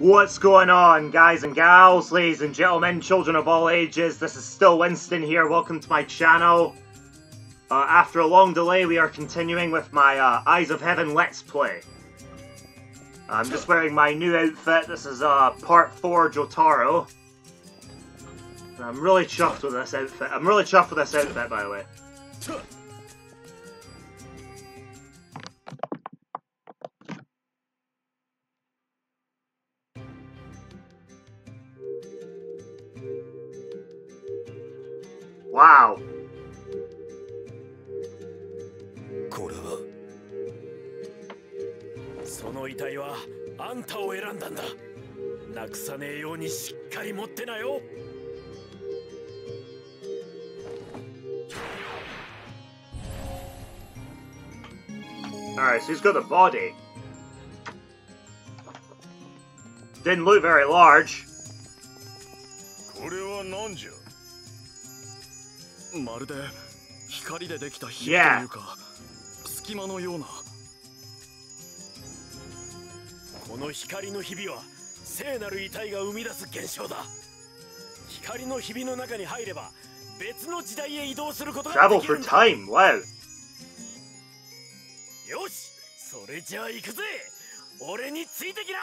What's going on, guys and gals, ladies and gentlemen, children of all ages? This is still Winston here. Welcome to my channel. Uh, after a long delay, we are continuing with my uh, Eyes of Heaven Let's Play. I'm just wearing my new outfit. This is uh, part 4 Jotaro. I'm really chuffed with this outfit. I'm really chuffed with this outfit, by the way. Alright, so he's got the body. Didn't look very large. これは何じゃまるで光でできた火と Yeah. いうか隙間のようなこの光のひびは聖なる遺体が生み出す現象だ光のひびの中に入れば別の時代へ移動することが Travel でき for るんだ time, wow. それじゃあ行くぜ俺についてきな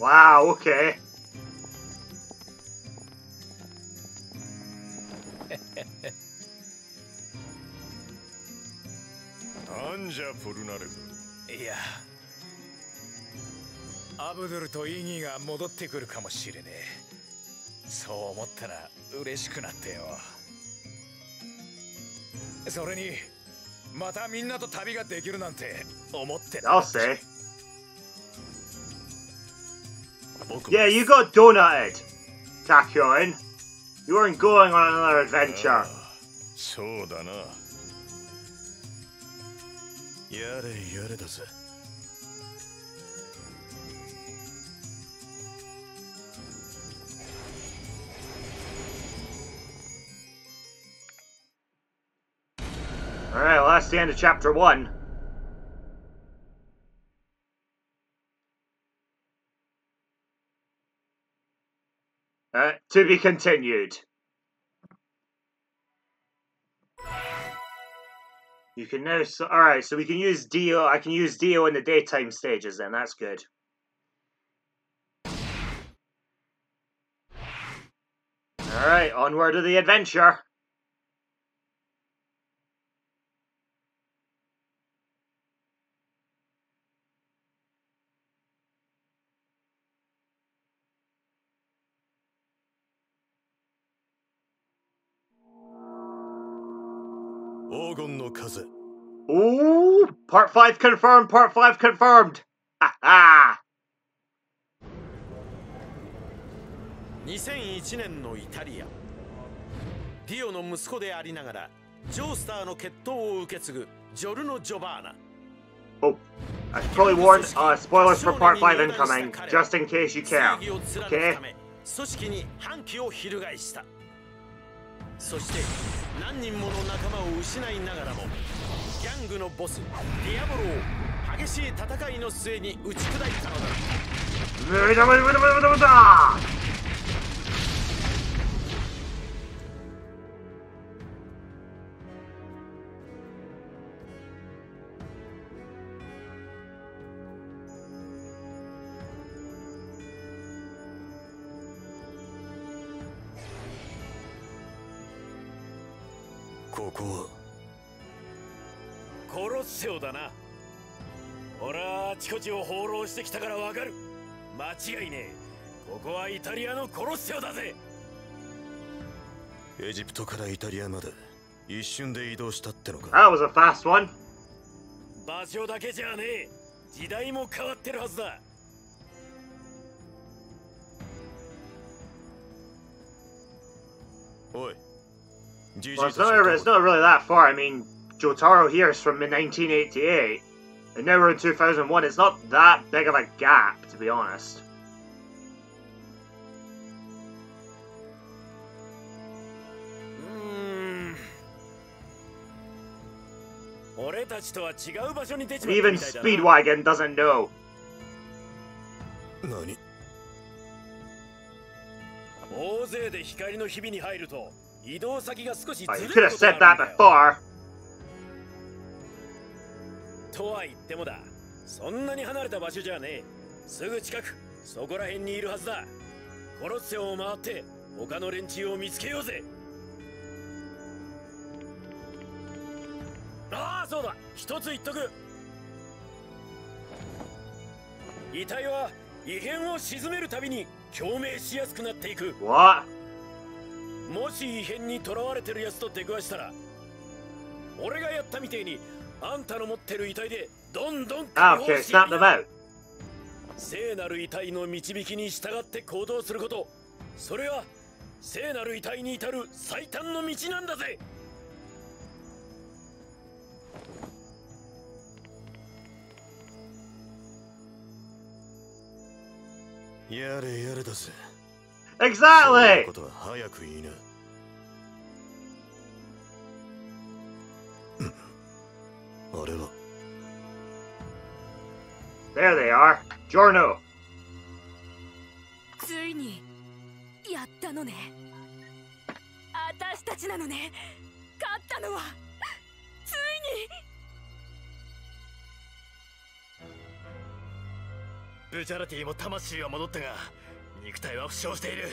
Wow, okay. なんじゃポルナレフいやアブドゥルとイギーが戻ってくるかもしれねえそう思ったら嬉しくなってよそれにまたみんなと旅ができるなんて思ってな I'll say. Yeah, you got donutted, Kakyoin. You weren't going on another adventure. そうだなやれやれだぜ the end of chapter one. Uh, to be continued. You can now, so, alright, so we can use Dio, I can use Dio in the daytime stages then, that's good. Alright, onward to the adventure. part 5 confirmed, part 5 confirmed. Ha ha. 2001年のイタリアディオの息子でありながらジョースターの血統を受け継ぐジョルノ・ジョバーナ Oh, I should probably warn, uh, spoilers for part 5 incoming, just in case you 正 care. 義を貫く Okay? ため組織に反旗を翻したそして何人もの仲間を失いながらも ギャングのボスディアボロを激しい戦いの末に打ち砕いたのだ。Alright, こからわかる。間違いねえ。ここはイタリアのコロッセオだぜ。エジプトからイタリアまで一瞬で移動したってのか？That was a fast one. 場所だけじゃねえ。時代も変わってるはずだ。おい。GG Well, it's たち not, は it's not really that far. I mean, Jotaro here is from 1988, and now we're in 2001. It's not that big of a gap, to be honest. うーん俺たちとは違う場所に出ち And まった even みたいだな Speedwagon doesn't know. 何大勢で光の日々に入ると移動先が少し Oh, ず you れ could る have こと said がある that んだよ before. とは言ってもだ。そんなに離れた場所じゃねえ。すぐ近くそこら辺にいるはずだ。コロッセオを回って他の連中を見つけようぜ。ああそうだ。一つ言っとく。遺体は異変を鎮めるたびに共鳴しやすくなっていく。What? もし異変にとらわれてるやつと出くわしたら俺がやったみてえにあんたの持ってる遺体でどんどん Ah, 解放 okay, し.聖なる遺体の導きに従って行動すること。それは聖なる遺体に至る最短の道なんだぜ。やれやれだぜ。Exactly! 早く言いなあれは。There they are. Giorno. ついにやったのね。私たちなのね。勝ったのは。ついブチャラティも魂は戻ったが肉体は負傷している。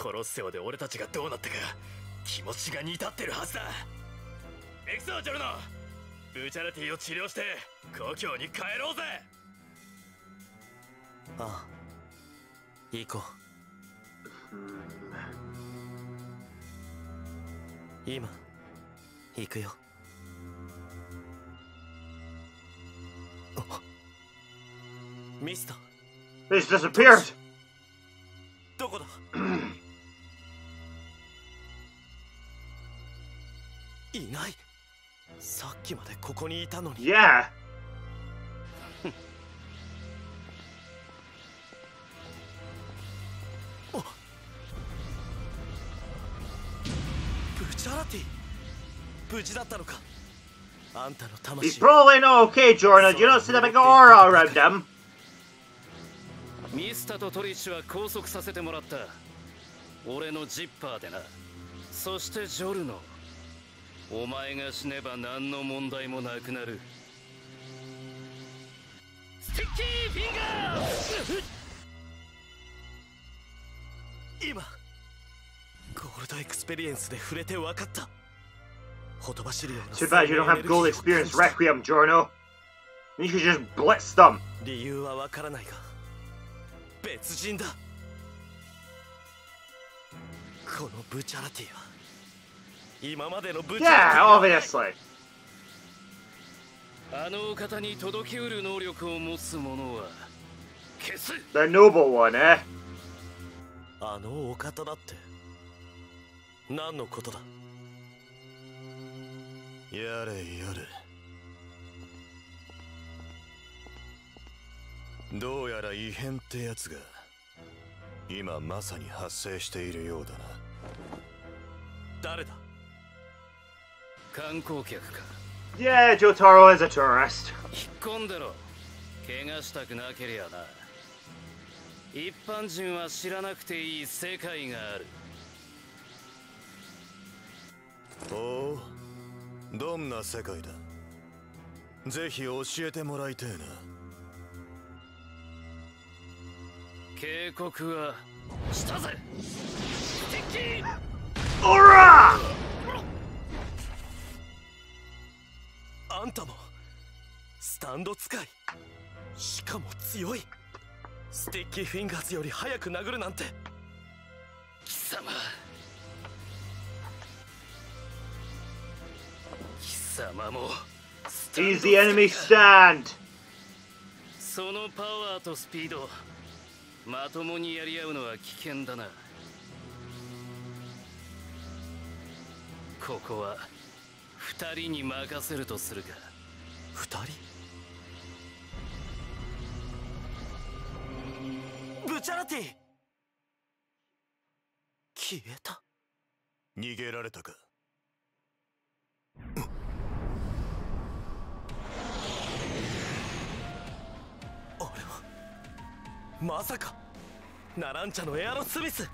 コロッセオで俺たちがどうなったか気持ちが似たってるはずだ。エクソジョルノブチャラティを治療して故郷に帰ろうぜ！ああ行こう。今行くよ。あミスター。Just disappeared. どこだ？きまでここにいたのに。Yeah. ブチャラティ。無事だったのか。あんたの He's 魂 probably not okay. Do you not see the big aura around him? ミスタとトリッシュは拘束させてもらった。俺のジッパーでな。そしてジョルノお前が死ねば何の問題もなくなる。スティッキーフィンガー！今ゴールドエクスペリエンスで触れて分かった。ほとばしるような Too bad you don't have 生 gold 命エネルギーを experience 感じた Requiem. You could just blitz them. 理由は分からないが別人だ。このブチャラティは今までのブチャラテ Yeah, obviously. あのお方に届きうる能力を持つ者は消す。The noble one, eh? あのお方だって。何のことだ？やれやれ。どうやら異変ってやつが今まさに発生しているようだな。誰だ？観光客か。Yeah, Jotaro is a tourist. 引っ込んでろ。怪我したくなけりゃな。一般人は知らなくていい世界がある。おうどんな世界だ？ぜひ教えてもらいてえな。警告はしたぜ。敵！Aura! あんたもスタンド使い。しかも強い。スティッキーフィンガーズより早く殴るなんて。貴様。貴様も He's the enemy stand. そのパワーとスピードまともにやり合うのは危険だな。ここは２人に任せるとするか。二人？ブチャラティ！消えた？逃げられたか？あれは？まさか！ナランチャのエアロスミス！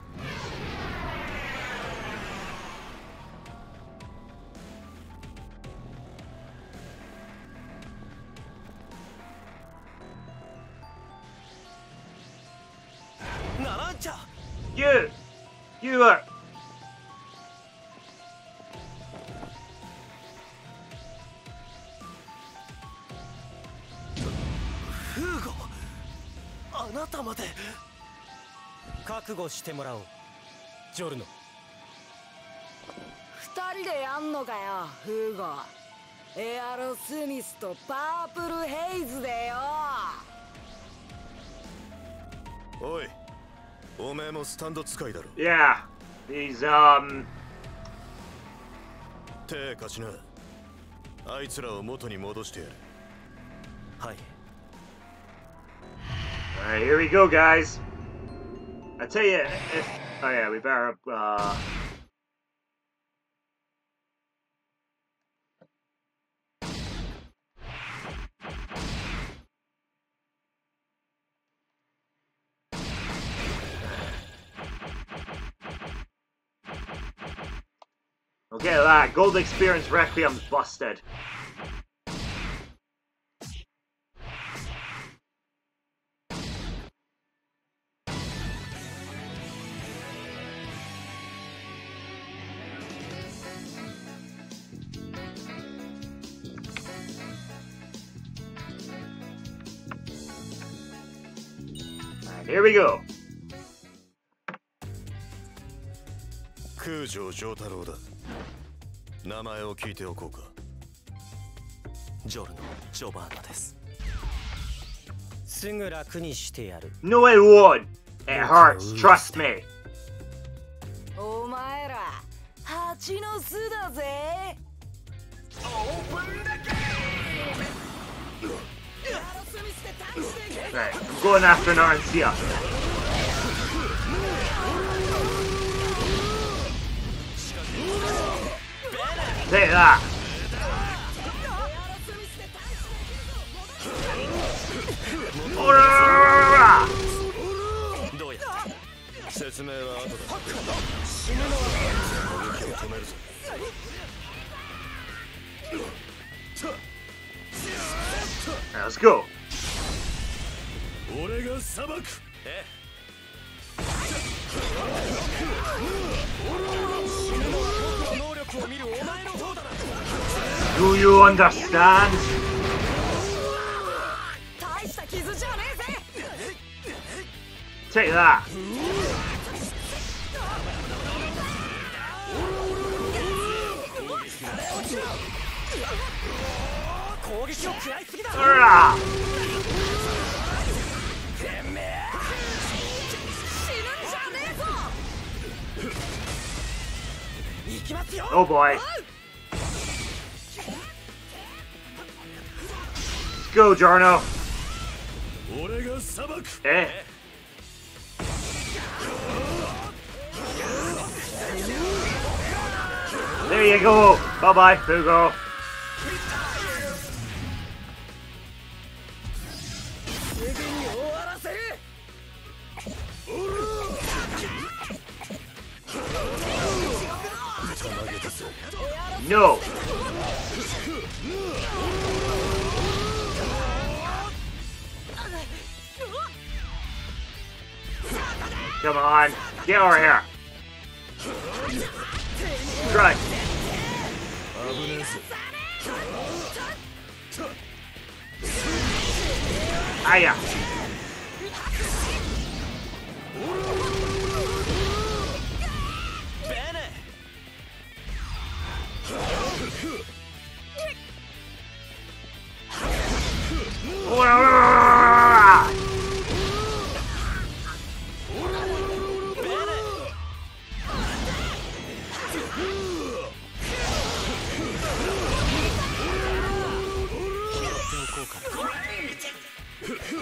覚悟してもらおうジョルノ二人でやんのかよフーゴエアロスミスとパープルヘイズでよおいおめえもスタンド使いだろ Yeah. These, um. 手貸しなあいつらを元に戻してやるはい Alright, here we go, guys. I tell you, if. Oh, yeah, we better, uh. Okay, that gold experience requiem's busted. Here we go. 空城城太郎だ名前を聞いておこうかジョルノ・ジョバーナですすぐ楽にしてやる No, it won't. It hurts. Trust me. お前ら蜂の巣だぜ Right, I'm going after an RNC after Take that! Let's go! 俺が裁く。え？Do you understand? 大した傷じゃねえぜ。Take that. 攻撃を食らいすぎだ Oh boy. Go, Jarno. Eh. There you go. Bye bye, Fugo. No! Come on! Get over here! Strike! Aya!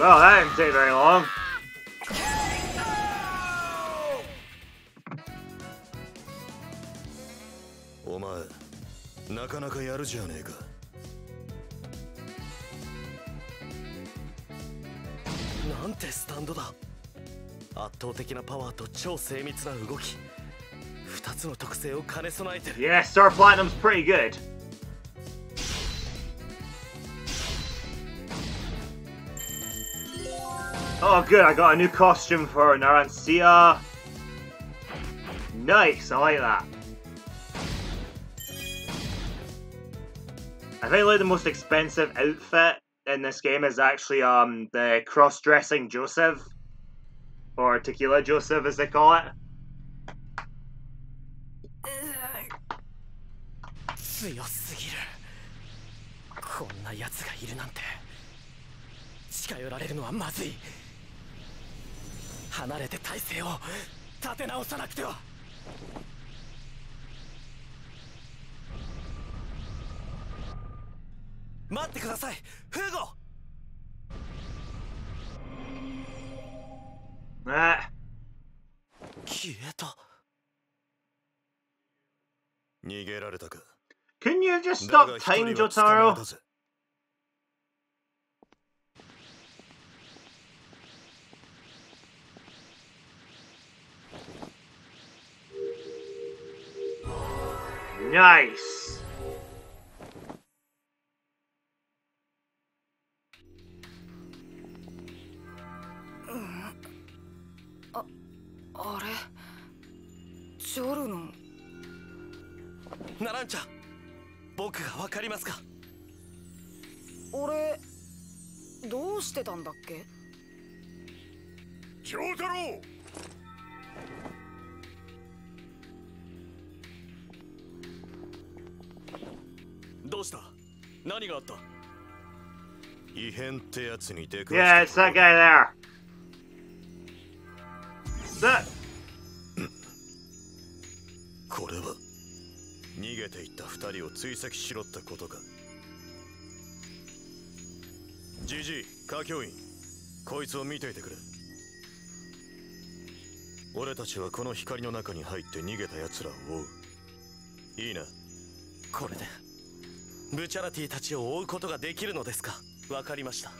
Well, that didn't take very long. お前なかなかやるじゃねえかなんてスタンドだ圧倒的なパワーと超精密な動き2つの特性を兼ね備えてる Yeah, Star Platinum's pretty good. Oh, good, I got a new costume for Narancia. Nice, I like that. I think like the most expensive outfit in this game is actually um the cross-dressing Joseph. Or Tequila Joseph as they call it. 離れて体勢を立て直さなくては待ってくださいフーゴ Ah. 消えた逃げられたか Can you just だ stop time, Jotaro? Nice. あれジョルノナランちゃん僕が分かりますか俺どうしてたんだっけ京太郎どうした？何があった？異変ってやつに出く Yeah, わ it's した。That guy there. That これは？逃げていった二人を追跡しろってことか。ジジイ歌教員こいつを見ていてくれ。俺たちはこの光の中に入って逃げた奴らを追う。いいな？これでブチャラティたちを追うことができるのですか分かりました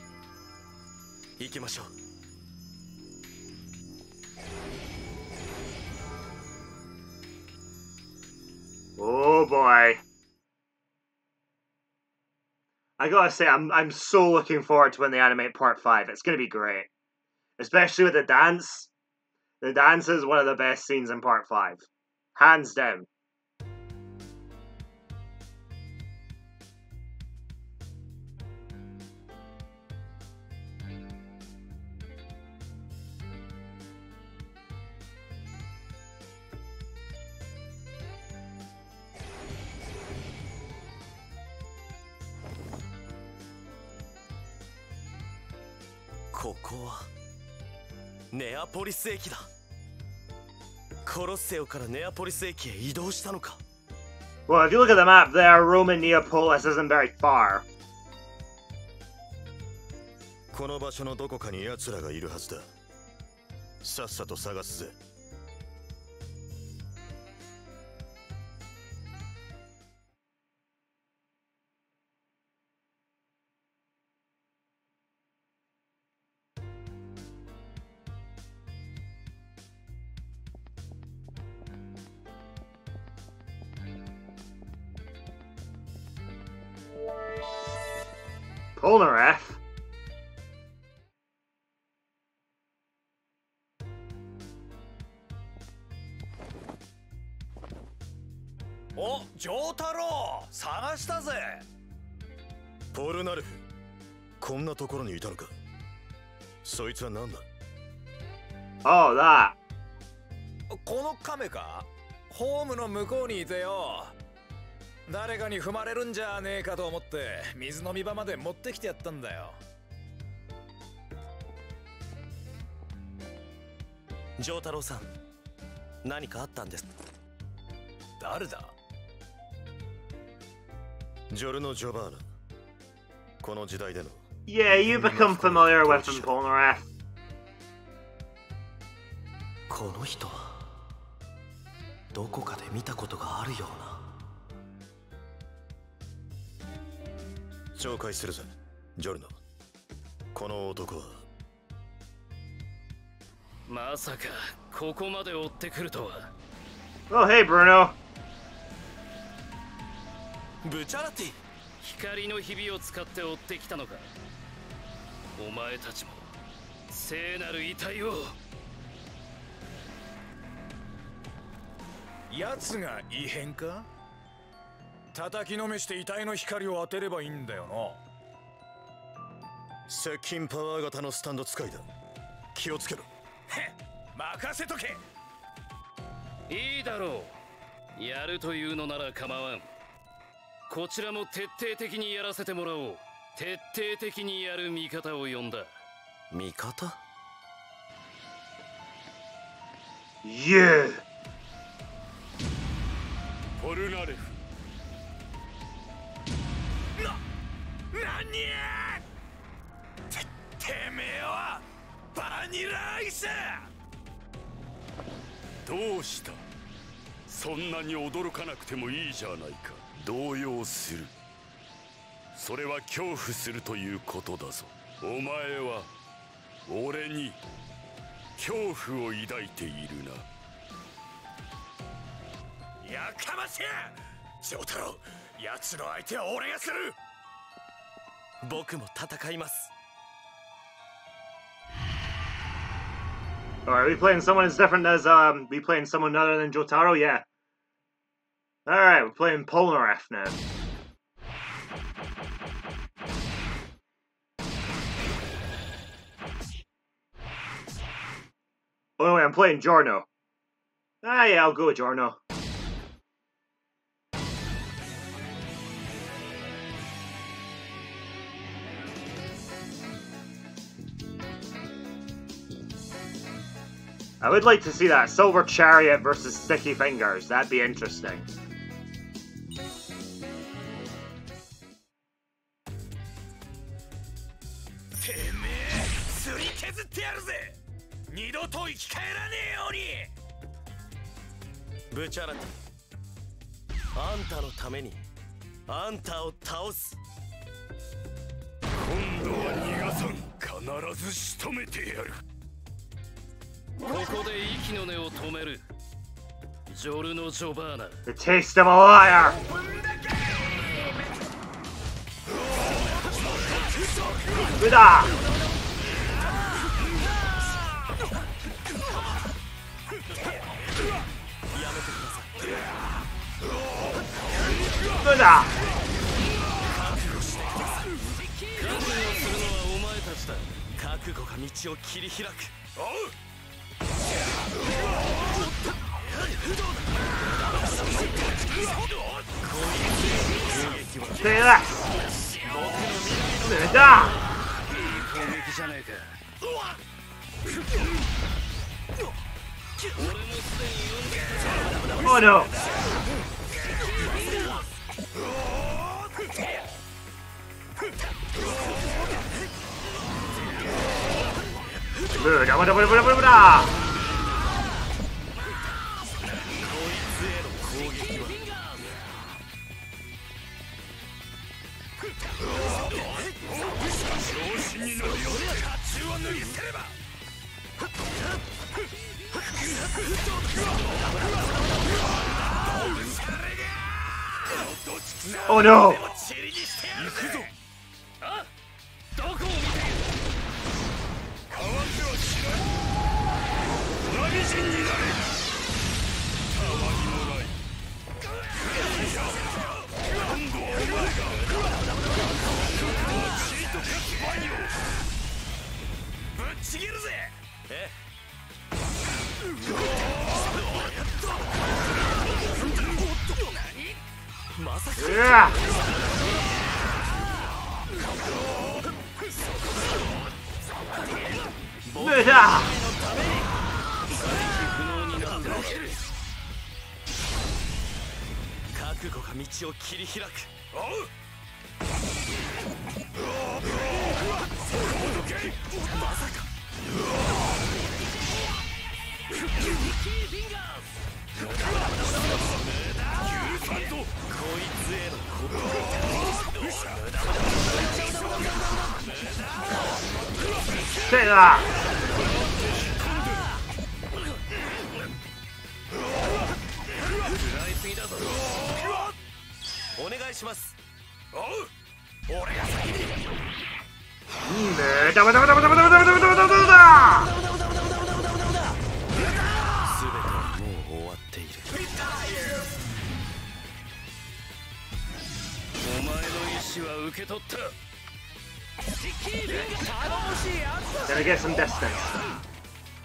行きましょう Oh boy. I gotta say, I'm I'm so looking forward to when they animate part five. It's gonna be great, especially with the dance. The dance is one of the best scenes in part five, hands down. ポリス駅だコロッセオからネアポリス駅へ移動したのか Well, if you look at the map there, Roman Neapolis isn't very far. この場所のどこかに奴らがいるはずださっさと探すぜ Polnareff? お丈太郎探したぜポルナルフこんなところにいたのかそいつは何だ Oh, that. この亀かホームの向こうにいてよ誰かに踏まれるんじゃねえかと思って水飲み場まで持ってきてやったんだよ。丈太郎さん何かあったんです？誰だ？ジョルノ・ジョバーナ。この時代での。Yeah, you become familiar with him, Polnareff. この人はどこかで見たことがあるような紹介するぜ。ジョルノ。この男は。まさかここまで追ってくるとは。Oh, hey, Bruno. ブチャラティ。光のひびを使って追ってきたのか。お前たちも聖なる遺体を。奴が異変か？叩きのめして遺体の光を当てればいいんだよ接近パワー型のスタンド使いだ。気をつけろ。な任せとけ。いいだろう。やるというのなら構わん。こちらも徹底的にやらせてもらおう。徹底的にやる味方を呼んだ。味方？Yeah. ポルナレフ何やててめえはバニラアイス。どうした？そんなに驚かなくてもいいじゃないか。動揺する。それは恐怖するということだぞ。お前は俺に恐怖を抱いているな。やかましや丈太郎奴の相手は俺がする。僕も戦います Alright, we playing someone as different as um we playing someone other than Jotaro? Yeah. Alright, we're playing Polnareff now. Oh no, wait, I'm playing Jorno. Ah yeah, I'll go with Jorno. I would like to see that Silver Chariot versus Sticky Fingers. That'd be interesting. ここで息の根を止めるジョルノ・ジョバーナ The taste of a liar! Buddha! Buddha! 覚悟するのはお前たちだ覚悟が道を切り開くてえな冷たおりょブラブラブラブラブラブラ no! 能にな。ってる覚悟が道を切り開くおうこいつへの願いします。おう。俺が先にいいねダメダメダメダメダメダメダメダメダメダメ。だ全てはもう終わっている。お前の意思は受け取った。Gonna get some distance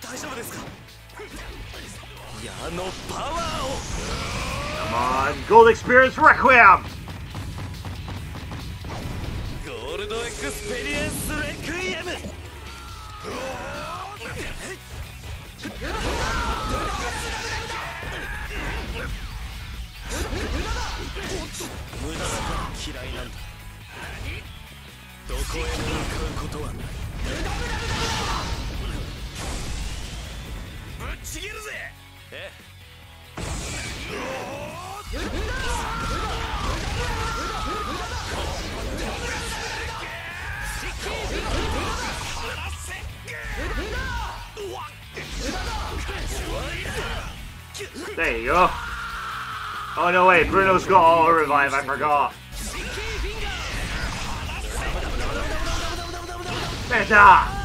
大丈夫ですか？矢のパワーを。Come on Gold Experience Requiem ゴールドエクスペリエンスレクイエム無駄だから嫌いなんだどこへも向かうことはない Come on, Gold Experience Requiem! Gold Experience Requiem! Yeah. There you go. Oh no wait Bruno's got auto revive I forgot. Better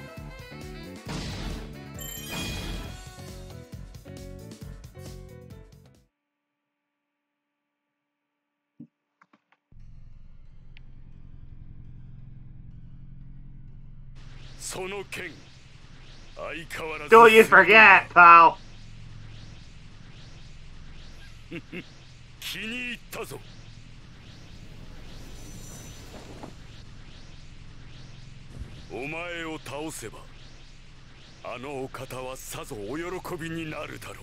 Don't you forget, pal. 気に入ったぞ。お前を倒せばあのお方はさぞお喜びになるだろう。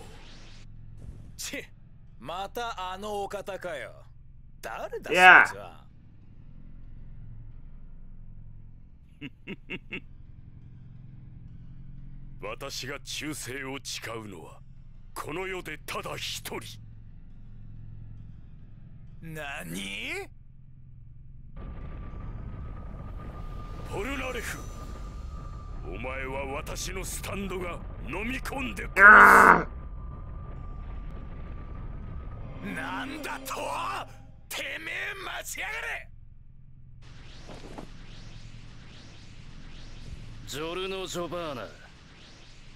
ちまたあのお方かよ。誰だ Yeah. そいつは 私が忠誠を誓うのはこの世でただ一人。何？ポルナレフお前は私のスタンドが飲み込んで.なんだと？てめえ待ちやがれ！ジョルノ・ジョバーナ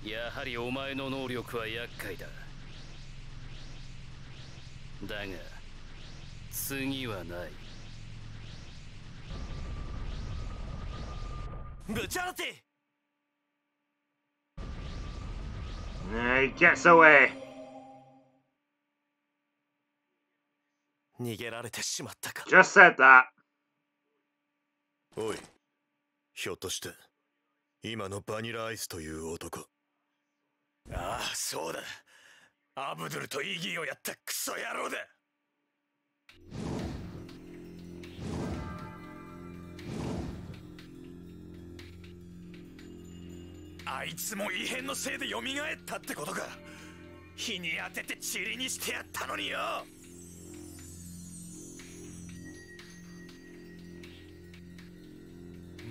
やはりお前の能力は厄介だ。だが次はない。ブチャラティ Uh, he gets away. 逃げられてしまったか。Just said that. おいひょっとして今のバニラアイスという男ああそうだ。アブドゥルとイギーをやったクソ野郎だ。あいつも異変のせいで蘇ったってことか。日に当てて塵にしてやったのによ。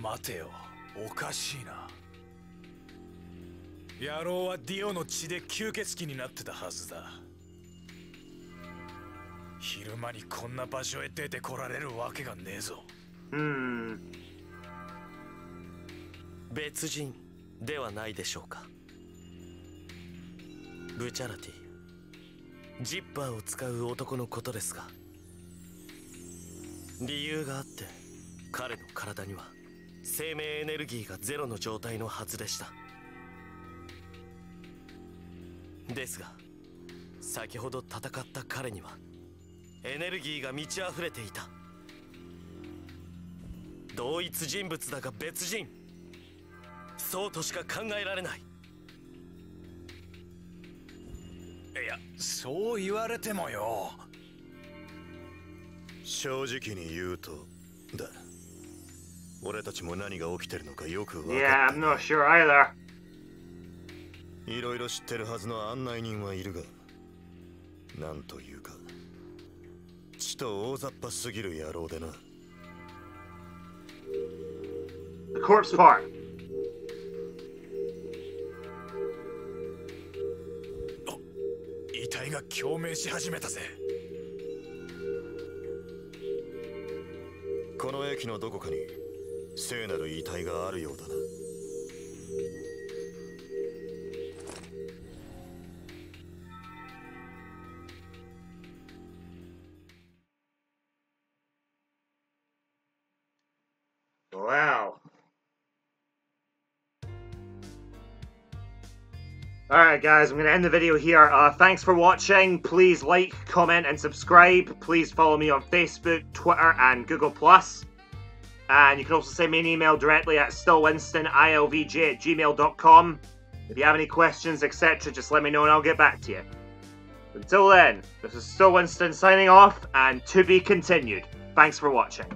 待てよおかしいな。野郎はディオの血で吸血鬼になってたはずだ。昼間にこんな場所へ出てこられるわけがねえぞ。Hmm 別人ではないでしょうか。ブチャラティジッパーを使う男のことですが理由があって彼の体には生命エネルギーがゼロの状態のはずでした。ですが先ほど戦った彼にはエネルギーが満ち溢れていた。同一人物だが別人。そうとしか考えられない。やそう言われてもよ。正直に言うとだ。俺たちも何が起きてるのかよく分か Yeah, っ I'm not sure either. ていろいろ知ってるはずの案内人はいるがなんというかちと大雑把すぎる野郎でな。The corpse part. 遺体が共鳴し始めたぜ。この駅のどこかに聖なる遺体があるようだな Guys, I'm going to end the video here. Uh, thanks for watching. Please like, comment and subscribe. Please follow me on Facebook, Twitter and Google+. And you can also send me an email directly at stillwinstonilvj at gmail.com. If you have any questions, etc., just let me know and I'll get back to you. Until then, this is Still Winston signing off and to be continued. Thanks for watching.